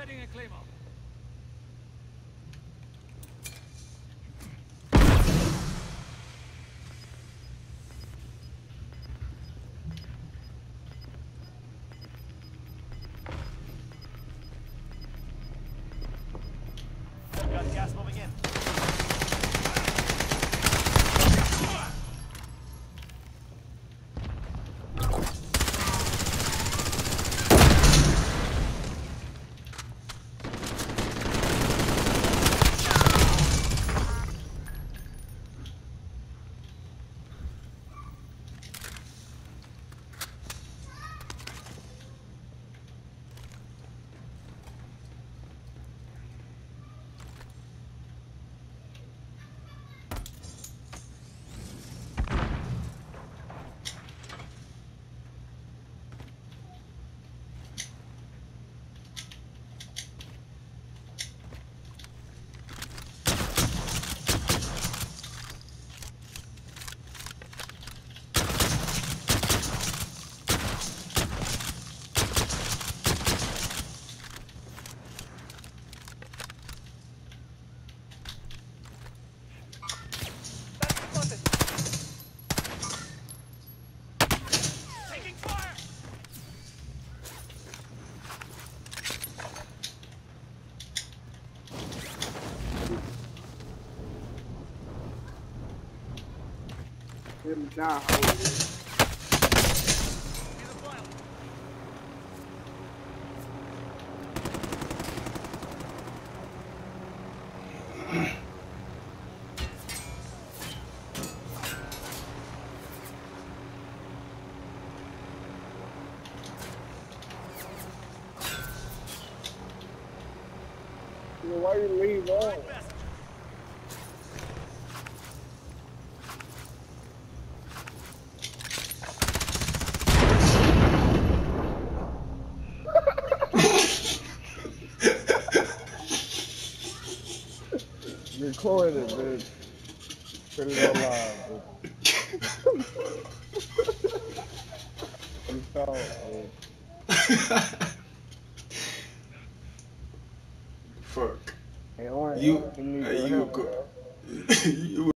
Setting a claim up. Let me die. Why you leave on? Record it, bitch. Put it on live, bitch. I'm sorry, bitch. Fuck. Hey, Orange, You, need hey, your you go. bro. you